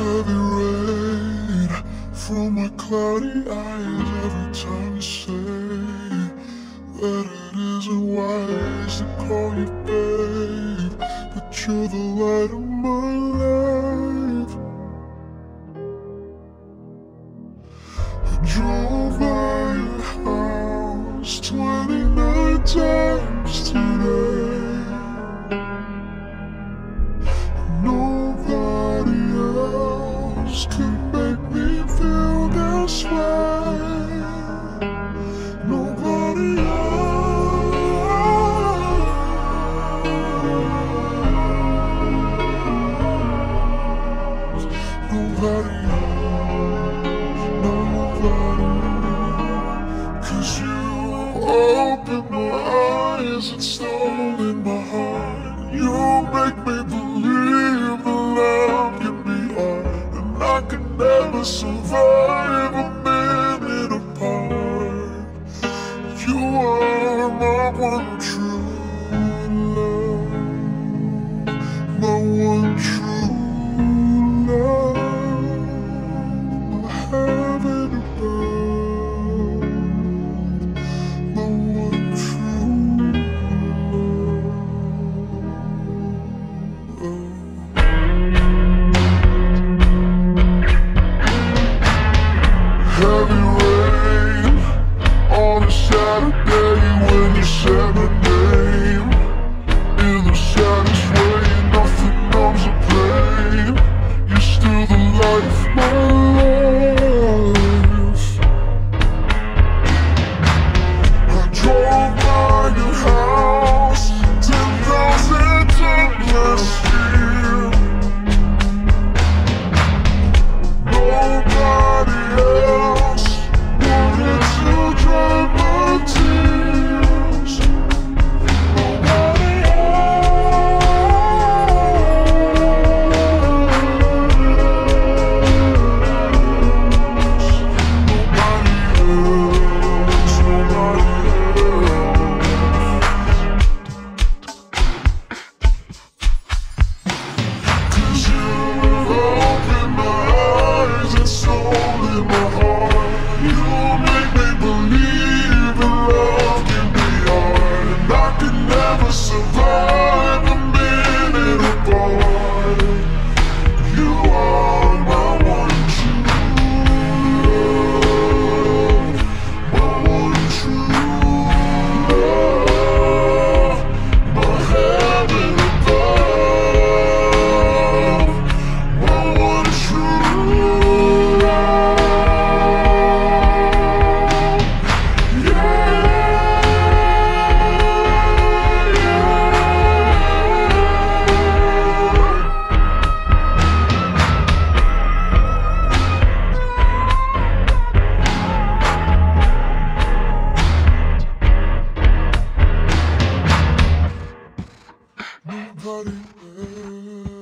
heavy rain from my cloudy eyes every time you say that it isn't wise to call you babe, but you're the light of my life. I drove by your house 29 times could make me feel this way. Nobody else. Nobody else. survive a minute apart. You are my one true. party.